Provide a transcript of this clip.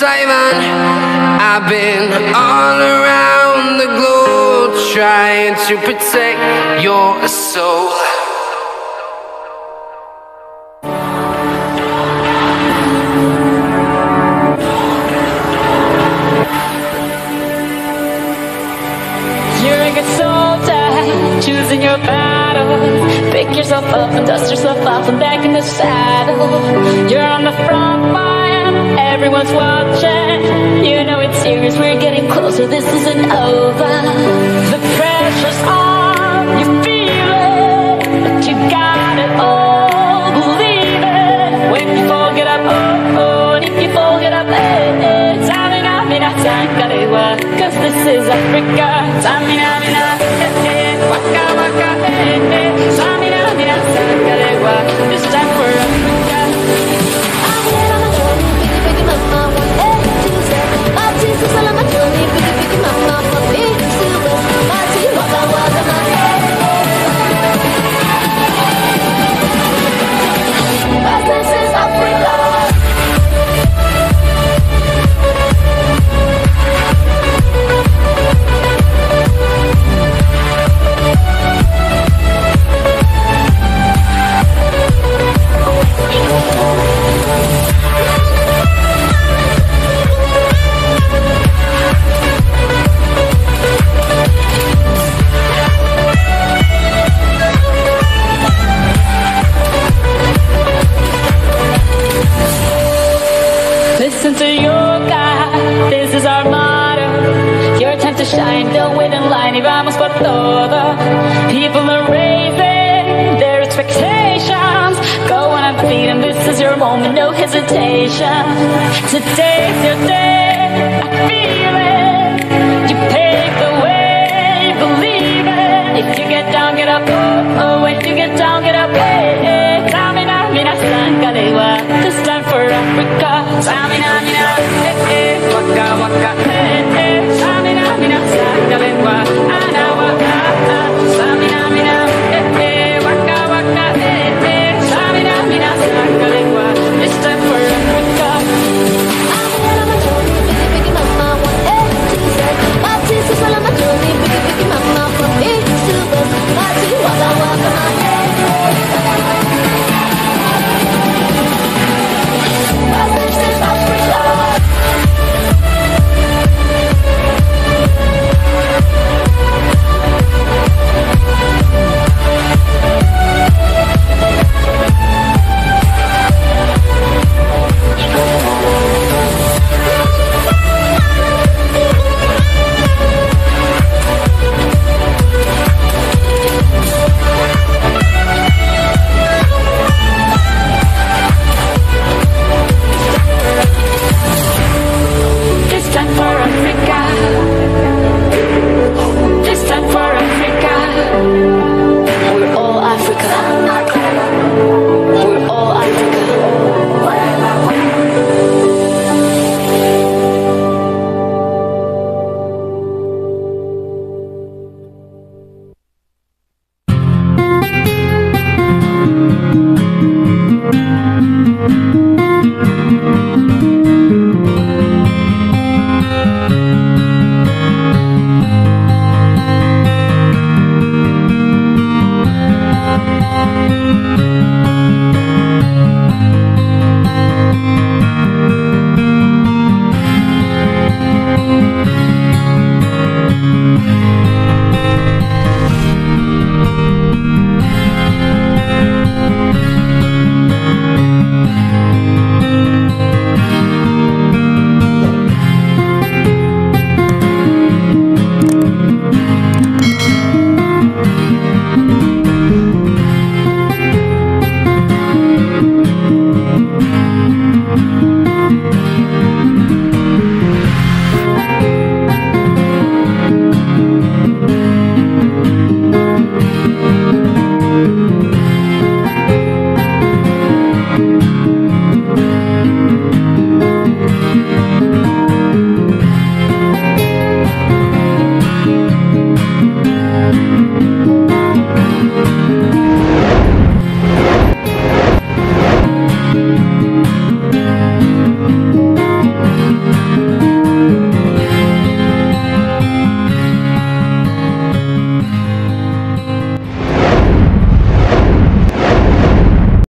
Taiwan. I've been all around the globe trying to protect your soul. You're a good soldier, choosing your battles. Pick yourself up and dust yourself off and back in the saddle. You're on the front line, everyone's watching. You know it's serious, we're getting closer, this isn't over. The pressure's on, you feel it, but you got it all, believe it. When you fall, get up, oh, oh, and if you fall, get up, eh, eh. Tsamina, mina, zangalewa, cause this is Africa. Tsamina, mina, eh, eh, waka, waka, eh, eh. Tsamina, mina, zangalewa, this for Africa. People are raising their expectations. Go on and feed them, this is your moment, no hesitation. Today's your day,